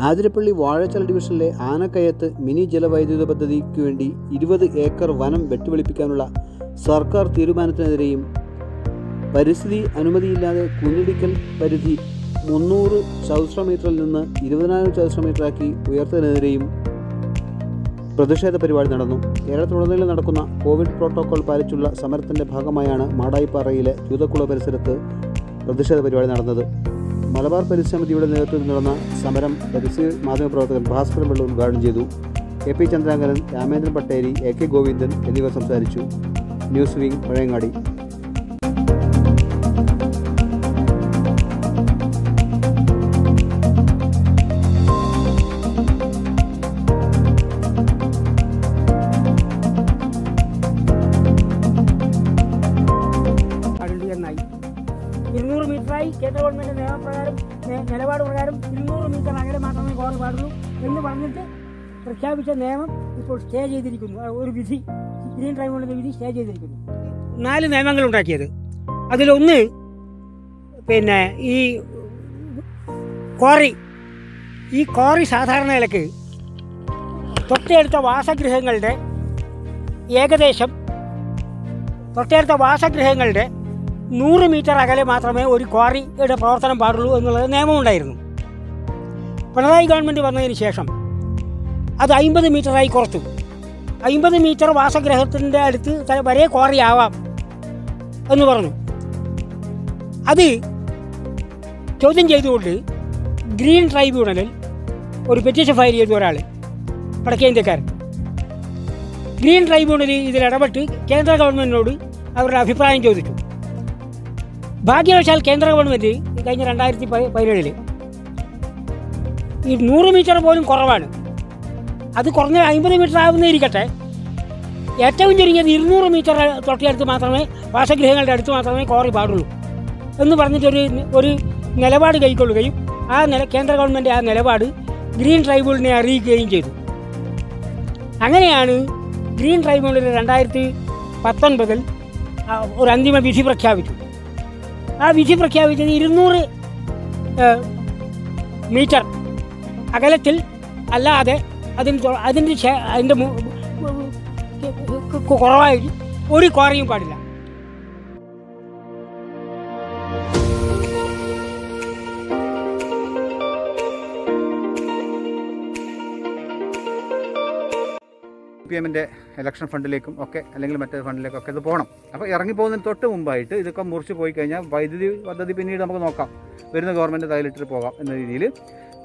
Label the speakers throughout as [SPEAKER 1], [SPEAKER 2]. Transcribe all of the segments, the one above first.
[SPEAKER 1] ആതിരപ്പള്ളി വാഴച്ചാൽ ഡിവിഷനിലെ ആനക്കയത്ത് മിനി ജലവൈദ്യുത പദ്ധതിക്ക് വേണ്ടി ഇരുപത് ഏക്കർ വനം വെട്ടിവെളിപ്പിക്കാനുള്ള സർക്കാർ തീരുമാനത്തിനെതിരെയും പരിസ്ഥിതി അനുമതിയില്ലാതെ കുന്നിടിക്കൽ പരിധി മുന്നൂറ് ചതുശ്ര മീറ്ററിൽ നിന്ന് ഇരുപതിനായിരം ചതുശ്ര മീറ്ററാക്കി ഉയർത്തതിനെതിരെയും പ്രതിഷേധ പരിപാടി നടന്നു. കേരളത്തിലുടനീളം നടക്കുന്ന കോവിഡ് പ്രോട്ടോകോൾ പാലിച്ചുള്ള സമരത്തിന്റെ ഭാഗമായാണ് മാടായിപ്പാറയിലെ ജൂതക്കുള പരിസരത്ത് പ്രതിഷേധ പരിപാടി നടന്നത്. മലബാർ പരിസമിതിയുടെ നേതൃത്വത്തിൽ നടന്ന സമരം പരിസ്ഥിതി മാധ്യമപ്രവർത്തകൻ ഭാസ്കരൻ പിള്ള ഉദ്ഘാടനം ചെയ്തു. K P Chandrankaran Ramendran Patteri A K Govindan എന്നിവർ സംസാരിച്ചു. News wing Pazhayangadi.
[SPEAKER 2] കേന്ദ്ര ഗവൺമെന്റ് നിയമപ്രകാരം നിലപാട് പ്രകാരം ഇരുന്നൂറ് മീറ്റർ അകലെ മാത്രമേ കോറി പാടുള്ളൂ എന്ന് പറഞ്ഞിട്ട് പ്രഖ്യാപിച്ച നിയമം ഇപ്പോൾ സ്റ്റേ ചെയ്തിരിക്കുന്നു. ഒരു വിധി ഗ്രീൻ ട്രൈബ്യൂണലിന്റെ വിധി സ്റ്റേ ചെയ്തിരിക്കുന്നു. നാല് നിയമങ്ങൾ ഉണ്ടാക്കിയത്. അതിലൊന്ന് പിന്നെ ഈ കോറി. ഈ കോറി സാധാരണ നിലയ്ക്ക് തൊട്ടടുത്ത വാസഗൃഹങ്ങളുടെ ഏകദേശം തൊട്ടടുത്ത വാസഗൃഹങ്ങളുടെ നൂറ് മീറ്റർ അകലെ മാത്രമേ ഒരു ക്വാറിയുടെ പ്രവർത്തനം പാടുള്ളൂ എന്നുള്ളത് നിയമമുണ്ടായിരുന്നു പിണറായി ഗവൺമെന്റ് വന്നതിന് ശേഷം അത് അമ്പത് മീറ്ററായി കുറച്ചു. അമ്പത് മീറ്റർ വാസഗ്രഹത്തിന്റെ അടുത്ത് വരെ ക്വാറി ആവാം എന്ന് പറഞ്ഞു. അത് ചോദ്യം ചെയ്തുകൊണ്ട് ഗ്രീൻ ട്രൈബ്യൂണലിൽ ഒരു പെറ്റീഷൻ ഫയൽ ചെയ്തു ഒരാൾ വടക്കേ ഇന്ത്യക്കാരൻ. ഗ്രീൻ ട്രൈബ്യൂണൽ ഇതിൽ ഇടപെട്ട് കേന്ദ്ര ഗവൺമെന്റിനോട് അവരുടെ അഭിപ്രായം ചോദിച്ചു. ഭാഗ്യവശാൽ കേന്ദ്ര ഗവൺമെന്റ് കഴിഞ്ഞ രണ്ടായിരത്തി പ- പതിനേഴിൽ ഈ നൂറ് മീറ്റർ പോലും കുറവാണ്. അത് കുറഞ്ഞ അമ്പത് മീറ്റർ ആവുന്നതിരിക്കട്ടെ ഏറ്റവും ചുരുങ്ങിയത് ഇരുന്നൂറ് മീറ്റർ തൊട്ടടുത്ത് മാത്രമേ വാസഗൃഹങ്ങളുടെ അടുത്ത് മാത്രമേ കോറി പാടുള്ളൂ എന്ന് പറഞ്ഞിട്ടൊരു ഒരു നിലപാട് കൈക്കൊള്ളുകയും ആ നില കേന്ദ്ര ഗവൺമെന്റ് ആ നിലപാട് ഗ്രീൻ ട്രൈബ്യൂണലിനെ അറിയിക്കുകയും ചെയ്തു. അങ്ങനെയാണ് ഗ്രീൻ ട്രൈബ്യൂണൽ രണ്ടായിരത്തി പത്തൊൻപതിൽ ഒരു അന്തിമ വിധി പ്രഖ്യാപിച്ചു ആ വിധി പ്രഖ്യാപിച്ചത് ഇരുന്നൂറ് മീറ്റർ അകലത്തിൽ അല്ലാതെ അതിന് അതിന്റെ അതിന്റെ കുറവായി ഒരു ക്വാറിയും പാടില്ല.
[SPEAKER 1] പി എമ്മിന്റെ ഇലക്ഷൻ ഫണ്ടിലേക്കും ഒക്കെ അല്ലെങ്കിൽ മറ്റേ ഫണ്ടിലേക്കും ഒക്കെ ഇത് പോകണം അപ്പോൾ ഇറങ്ങിപ്പോകുന്നതിന് തൊട്ട് മുമ്പായിട്ട് ഇതൊക്കെ മുറിച്ച് പോയി കഴിഞ്ഞാൽ വൈദ്യുതി പദ്ധതി പിന്നീട് നമുക്ക് നോക്കാം. വരുന്ന ഗവൺമെന്റ് തയ്യലിട്ടിട്ട് പോകാം എന്ന രീതിയിൽ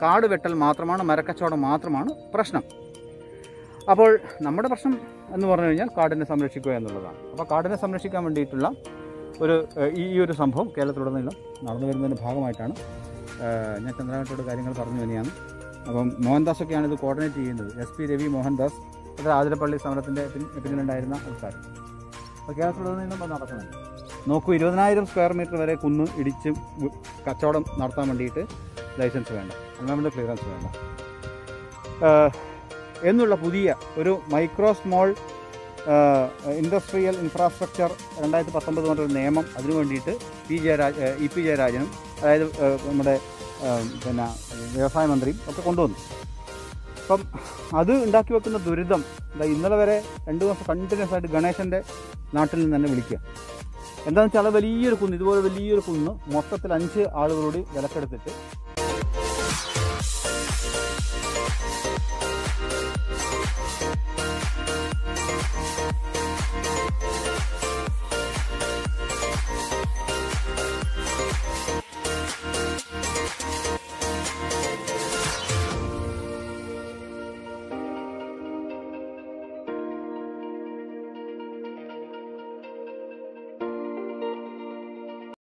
[SPEAKER 1] കാട് വെട്ടൽ മാത്രമാണ് മരക്കച്ചവടം മാത്രമാണ് പ്രശ്നം. അപ്പോൾ നമ്മുടെ പ്രശ്നം എന്ന് പറഞ്ഞു കഴിഞ്ഞാൽ കാടിനെ സംരക്ഷിക്കുക എന്നുള്ളതാണ്. അപ്പോൾ കാടിനെ സംരക്ഷിക്കാൻ വേണ്ടിയിട്ടുള്ള ഒരു ഈ ഒരു സംഭവം കേരളത്തിലുടനീളം നടന്നു വരുന്നതിന്റെ ഭാഗമായിട്ടാണ് ഞാൻ ചന്ദ്രകാട്ടോട് കാര്യങ്ങൾ പറഞ്ഞു തന്നെയാണ്. അപ്പം മോഹൻദാസൊക്കെയാണ് ഇത് കോർഡിനേറ്റ് ചെയ്യുന്നത്. എസ് പി രവി മോഹൻദാസ് ആതിരപ്പള്ളി സമരത്തിന്റെ പിന്നിലുണ്ടായിരുന്ന ആൾക്കാർ അപ്പോൾ കേരളത്തിലുടനീളം അത് നടക്കുന്നുണ്ട്. നോക്കൂ ഇരുപതിനായിരം സ്ക്വയർ മീറ്റർ വരെ കുന്ന് ഇടിച്ച് കച്ചവടം നടത്താൻ വേണ്ടിയിട്ട് ലൈസൻസ് വേണ്ട. എൻവയോൺമെന്റ് ക്ലിയറൻസ് വേണ്ട. എന്നുള്ള പുതിയ ഒരു മൈക്രോ സ്മോൾ ഇൻഡസ്ട്രിയൽ ഇൻഫ്രാസ്ട്രക്ചർ രണ്ടായിരത്തി പത്തൊമ്പത് പറഞ്ഞൊരു നിയമം അതിനു വേണ്ടിയിട്ട് പി. ജയരാജ് ഇ. പി. ജയരാജനും അതായത് നമ്മുടെ പിന്നെ വ്യവസായ മന്ത്രിയും ഒക്കെ കൊണ്ടുവന്നു. അപ്പം അത് ഉണ്ടാക്കി വെക്കുന്ന ദുരിതം ഇന്നലെ വരെ രണ്ട് മാസം കണ്ടിന്യൂസ് ആയിട്ട് ഗണേശന്റെ നാട്ടിൽ നിന്ന് തന്നെ വിളിക്കുക. എന്താണെന്ന് വെച്ചാൽ അത് വലിയൊരു കുന്ന് ഇതുപോലെ വലിയൊരു കുന്ന് മൊത്തത്തിൽ അഞ്ച് ആളുകളോട് വിലക്കെടുത്തിട്ട്.